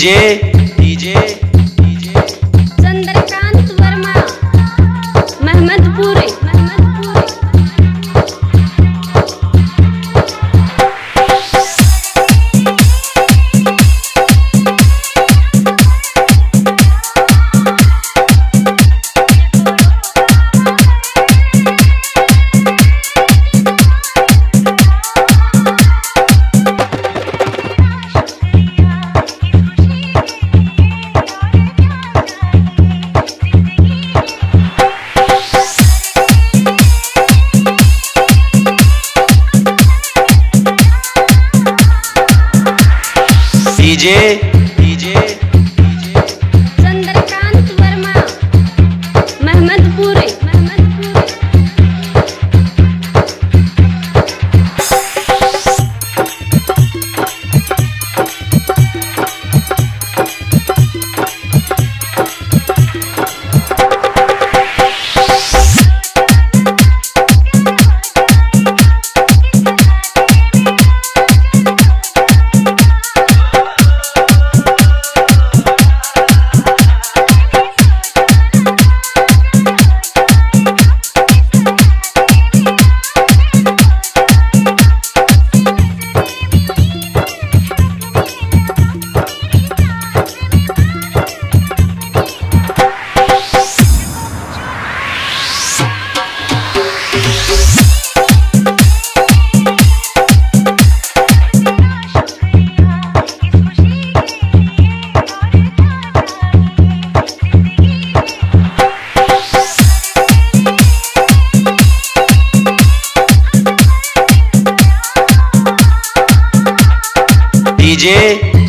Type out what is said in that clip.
J. कीजिए। DJ